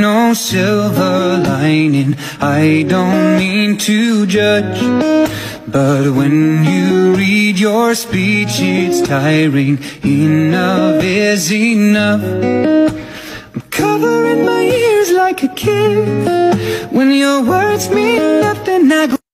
No silver lining, I don't mean to judge But when you read your speech it's tiring. Enough is enough. I'm covering my ears like a kid. When your words mean nothing I go